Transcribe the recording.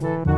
Bye.